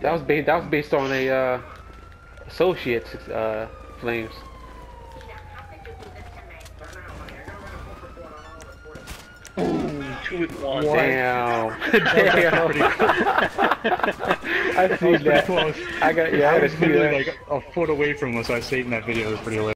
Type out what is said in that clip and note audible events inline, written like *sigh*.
That was based. That was based on a uh, associates uh, flames. Two one. *laughs* Damn. Damn. I That see was pretty that. close. I got yeah. I I was to see literally that. like a foot away from us. so I stayed in that video. It was pretty hilarious.